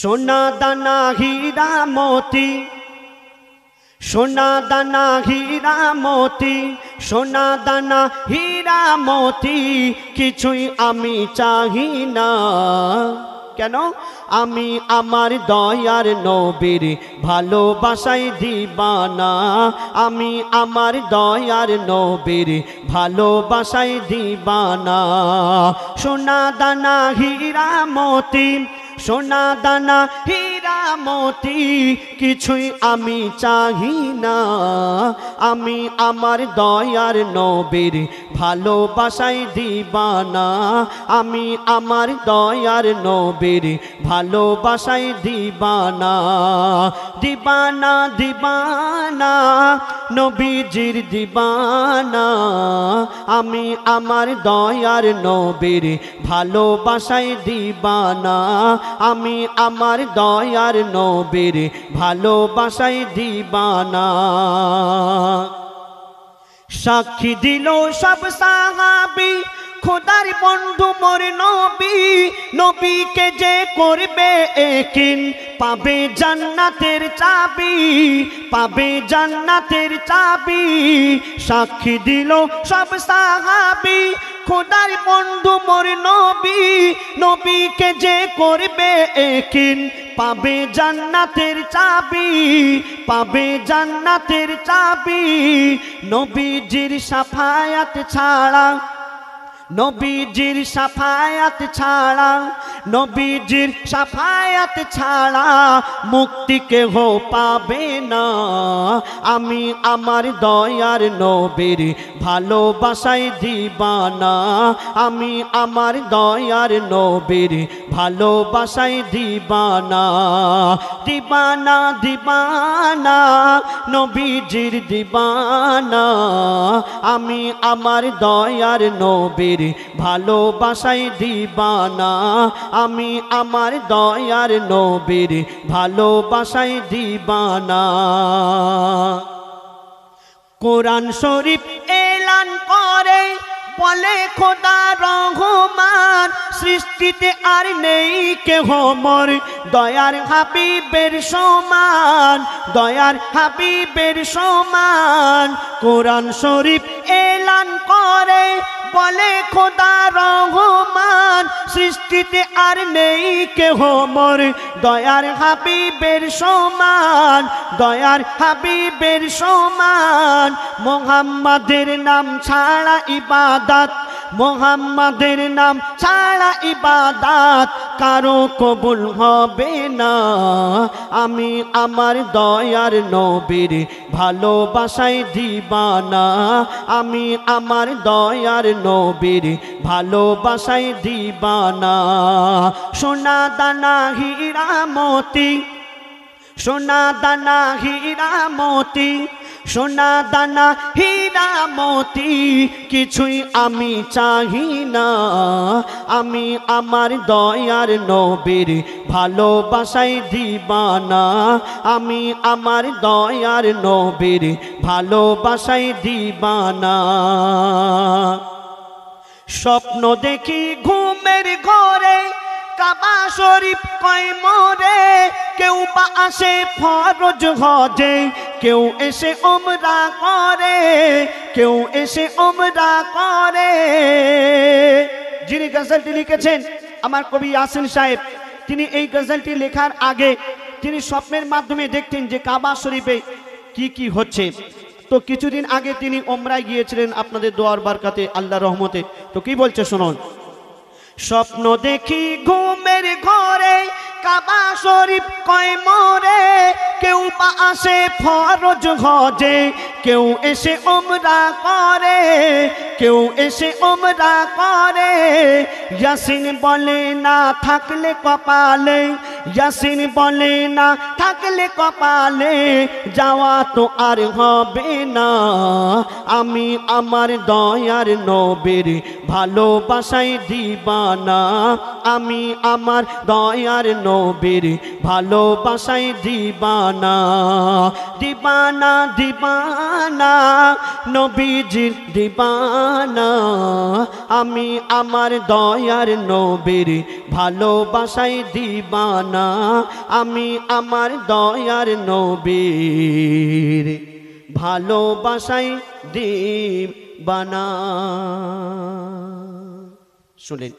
সোনা দানা হীরা মতি, সোনা দানা হীরা মতি, সোনা দানা হীরা মতি, কিছুই আমি চাহি না। কেন? আমি আমার দয়ার নবীর ভালোবাসায় দিবানা। আমি আমার দয়ার নবীর ভালোবাসায় দিবানা। সোনা দানা হীরা মতি সোনা দানা হীরা মতি কিছুই আমি চাহি না। আমি আমার দয়ার নবীর ভালোবাসায় দিবানা। আমি আমার দয়ার নবীর ভালোবাসায় দিবানা। দিবানা দিবানা, নবীজির দিবানা। আমি আমার দয়ার নবীর ভালোবাসায় দিবানা। আমি আমার দয়ার নবীর ভালোবাসায় দিবানা। সাক্ষী দিল সব সাহাবি, খোদার বন্ধু মোর নবী। নবীকে যে করবে একিন, পাবে জান্নাতের চাবি, পাবে জান্নাতের চাবি। সাক্ষী দিল সব সাহাবি, খোদার বন্ধু মোর নবী। নবীকে যে করবে একিন পাবে জান্নাতের চাবি পাবে জান্নাতের চাবি। নবীজির সাফায়াত ছাড়া নবীজির সাফায়াত ছাড়া, নবীজির সাফায়াত ছাড়া মুক্তি কেহ পাবে না। আমি আমার দয়ার নবীর ভালোবাসায় দিবানা। আমি আমার দয়ার নবীর ভালোবাসায় দিবানা। দিবানা দিবানা, নবীজির দিবানা। আমি আমার দয়ার নবীর ভালোবাসায় দিবানা। আমি আমার দয়ার নবীর ভালোবাসায় দিবানা। কোরআন শরীফ এলান করে, বলে খোদা রহমান, সৃষ্টিতে আর নেই কেহ মোর। দয়ার হাবিবের সমান, দয়ার হাবিবের সমান। কোরআন শরীফ এলান করে বলে খোদা রহমান, সৃষ্টিতে আর নেই কেহ মোর। দয়ার হাবিবের সমান, দয়ার হাবিবের সমান। মোহাম্মদের নাম ছাড়া ইবাদাত মোহাম্মদের নাম ছাড়া ইবাদাত কারও কবুল হবে না। আমি আমার দয়ার নবীর ভালোবাসায় দিবানা। আমি আমার দয়ার নবীর ভালোবাসায় দিবানা। সোনা দানা হীরা মতি সোনা দানা হীরা মতি সোনা দানা, হীরা মতি, কিছুই আমি চাহি না। আমি আমার দয়ার নবীর ভালোবাসায় দিবানা। আমি আমার দয়ার নবীর ভালোবাসায় দিবানা। স্বপ্ন দেখি ঘুমের ঘরে, কাবা শরীফ কয় মরে, কেউ বা আসে ফরজ হজে কেউ এসে ওমরা করে, কেউ এসে ওমরা করে। যিনি গজলটি লিখেছেন, আমার কবি ইয়াসিন সাহেব, তিনি এই গজলটি লেখার আগে তিনি স্বপ্নের মাধ্যমে দেখতেন যে কাবা শরীফে কি কি হচ্ছে। তো কিছুদিন আগে তিনি ওমরায় গিয়েছিলেন আপনাদের দোয়ার বারকাতে আল্লাহ রহমতে। তো কি বলছে শুনুন। স্বপ্ন দেখি ঘুমের ঘরে কাবা শরীফ কয়, মরে কেউ বা আসে ফরজ হজে, কেউ এসে ওমরা করে, কেউ এসে ওমরা করে। ইয়াসিন বলে, না থাকলে কপালে ইয়াসিন বলে না, থাকলে কপালে যাওয়া তো আর হবে না। আমি আমার দয়ার নবীর ভালোবাসায় দিবানা। আমি আমার দয়ার নবীর ভালোবাসায় দিবানা। দিবানা দিবানা, নবীজির দিবানা। আমি আমার দয়ার নবীর ভালোবাসায় দিবানা। বানা আমি আমার দয়ার নবীর ভালোবাসাই দিব বানা। শুনেন